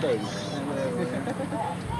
face.